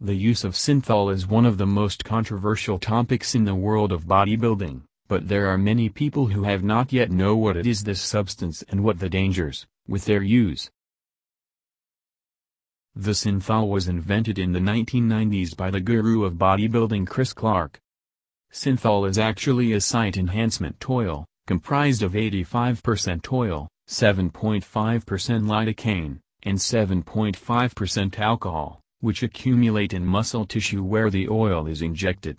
The use of synthol is one of the most controversial topics in the world of bodybuilding, but there are many people who have not yet know what it is this substance and what the dangers, with their use. The synthol was invented in the 1990s by the guru of bodybuilding Chris Clark. Synthol is actually a site enhancement oil, comprised of 85% oil, 7.5% lidocaine, and 7.5% alcohol which accumulate in muscle tissue where the oil is injected.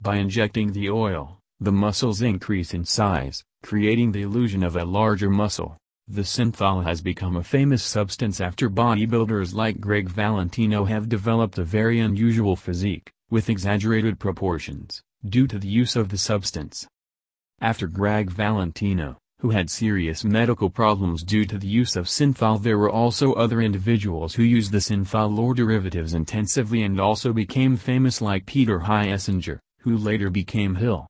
By injecting the oil, the muscles increase in size, creating the illusion of a larger muscle. The synthol has become a famous substance after bodybuilders like Gregg Valentino have developed a very unusual physique, with exaggerated proportions, due to the use of the substance. After Gregg Valentino, who had serious medical problems due to the use of synthol. There were also other individuals who used the synthol or derivatives intensively and also became famous like Peter Hiesinger, who later became Hill.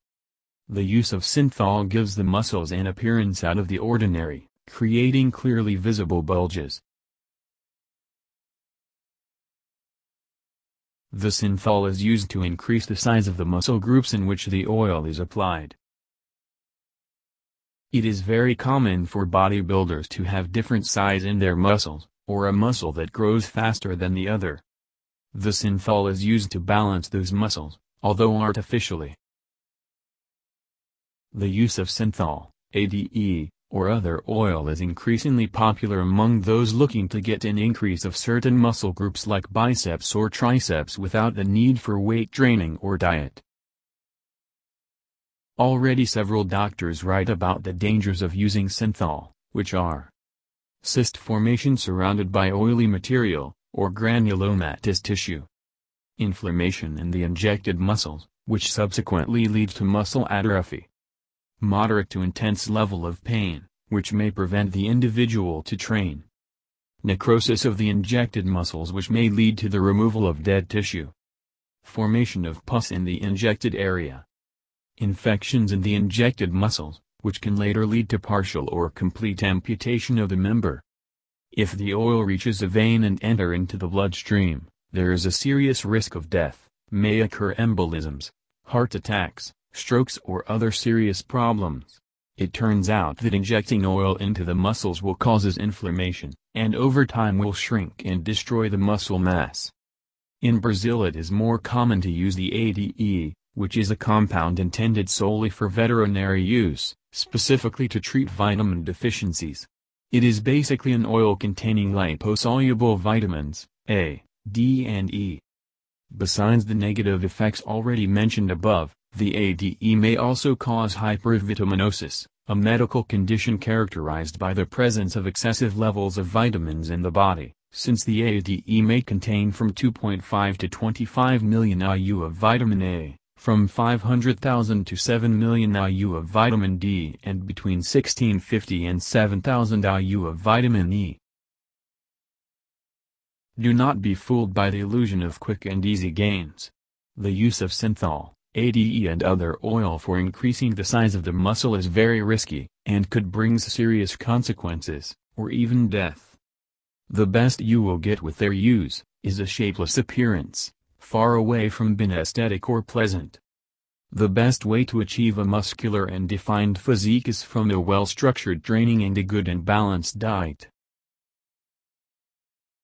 The use of synthol gives the muscles an appearance out of the ordinary, creating clearly visible bulges. The synthol is used to increase the size of the muscle groups in which the oil is applied. It is very common for bodybuilders to have different size in their muscles, or a muscle that grows faster than the other. The synthol is used to balance those muscles, although artificially. The use of synthol, ADE, or other oil is increasingly popular among those looking to get an increase of certain muscle groups like biceps or triceps without the need for weight training or diet. Already several doctors write about the dangers of using synthol, which are cyst formation surrounded by oily material, or granulomatous tissue. Inflammation in the injected muscles, which subsequently leads to muscle atrophy. Moderate to intense level of pain, which may prevent the individual to train. Necrosis of the injected muscles which may lead to the removal of dead tissue. Formation of pus in the injected area, infections in the injected muscles, which can later lead to partial or complete amputation of the member. If the oil reaches a vein and enter into the bloodstream, there is a serious risk of death, may occur embolisms, heart attacks, strokes or other serious problems. It turns out that injecting oil into the muscles will causes inflammation, and over time will shrink and destroy the muscle mass. In Brazil it is more common to use the ADE, which is a compound intended solely for veterinary use, specifically to treat vitamin deficiencies. It is basically an oil containing liposoluble vitamins, A, D and E. Besides the negative effects already mentioned above, the ADE may also cause hypervitaminosis, a medical condition characterized by the presence of excessive levels of vitamins in the body, since the ADE may contain from 2.5 to 25 million IU of vitamin A from 500,000 to 7 million IU of vitamin D and between 1650 and 7000 IU of vitamin E. Do not be fooled by the illusion of quick and easy gains. The use of synthol, ADE and other oil for increasing the size of the muscle is very risky, and could bring serious consequences, or even death. The best you will get with their use, is a shapeless appearance far away from being aesthetic or pleasant. The best way to achieve a muscular and defined physique is from a well-structured training and a good and balanced diet.